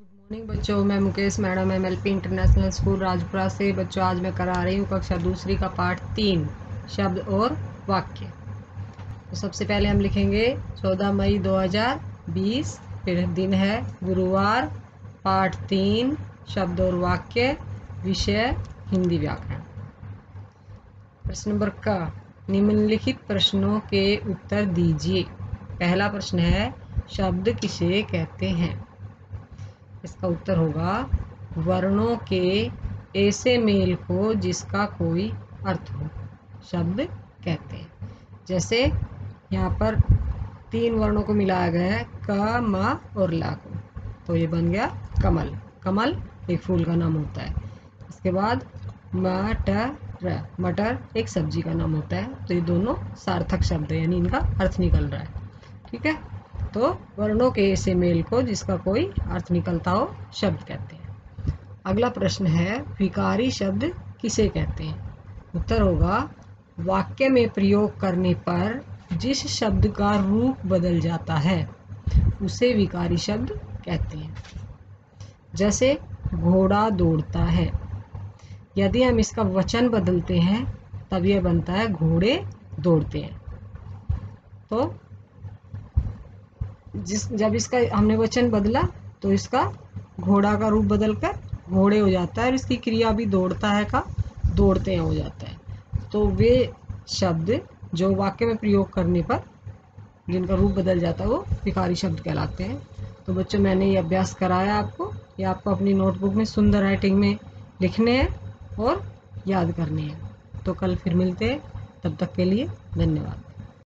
Morning बच्चों। मैं Mukesh madam M L P international school Rajpura से। बच्चों, आज मैं करा रही हूँ कक्षा दूसरी का पाठ तीन, शब्द और वाक्य। तो सबसे पहले हम लिखेंगे 14 मई 2020 फिर दिन है, गुरुवार, पाठ तीन, शब्द और वाक्य, विषय, हिंदी व्याकरण। प्रश्न नंबर का, निम्नलिखित प्रश्नों के उत्तर दीजिए। पहला प्रश्न है, शब्द किसे कहते हैं? इसका उत्तर होगा, वर्णों के ऐसे मेल को जिसका कोई अर्थ हो, शब्द कहते हैं। जैसे यहाँ पर तीन वर्णों को मिलाया गया है, क, म और ला को। तो ये बन गया कमल। कमल एक फूल का नाम होता है। इसके बाद मटर मटर एक सब्ज़ी का नाम होता है। तो ये दोनों सार्थक शब्द है, यानी इनका अर्थ निकल रहा है। ठीक है? तो वर्णों के ऐसे मेल को जिसका कोई अर्थ निकलता हो, शब्द कहते हैं। अगला प्रश्न है, विकारी शब्द किसे कहते हैं? उत्तर होगा, वाक्य में प्रयोग करने पर जिस शब्द का रूप बदल जाता है, उसे विकारी शब्द कहते हैं। जैसे, घोड़ा दौड़ता है। यदि हम इसका वचन बदलते हैं, तब यह बनता है, घोड़े दौड़ते हैं। तो जिस, जब इसका हमने वचन बदला तो इसका घोड़ा का रूप बदल कर घोड़े हो जाता है और इसकी क्रिया भी दौड़ता है का, दौड़ते हैं हो जाता है। तो वे शब्द जो वाक्य में प्रयोग करने पर, जिनका रूप बदल जाता है, वो विकारी शब्द कहलाते हैं। तो बच्चों, मैंने ये अभ्यास कराया आपको। ये आपको अपनी नोटबुक में सुंदर राइटिंग में लिखने हैं और याद करने हैं। तो कल फिर मिलते हैं। तब तक के लिए धन्यवाद।